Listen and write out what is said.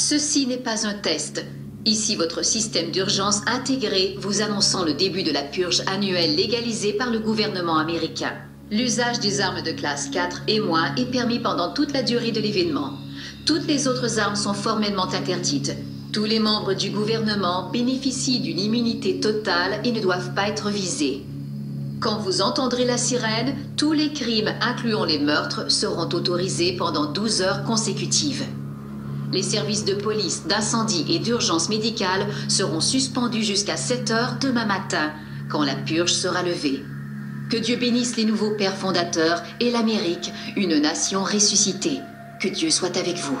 Ceci n'est pas un test. Ici votre système d'urgence intégré vous annonçant le début de la purge annuelle légalisée par le gouvernement américain. L'usage des armes de classe 4 et moins est permis pendant toute la durée de l'événement. Toutes les autres armes sont formellement interdites. Tous les membres du gouvernement bénéficient d'une immunité totale et ne doivent pas être visés. Quand vous entendrez la sirène, tous les crimes, incluant les meurtres, seront autorisés pendant 12 heures consécutives. Les services de police, d'incendie et d'urgence médicale seront suspendus jusqu'à 7 heures demain matin, quand la purge sera levée. Que Dieu bénisse les nouveaux pères fondateurs et l'Amérique, une nation ressuscitée. Que Dieu soit avec vous.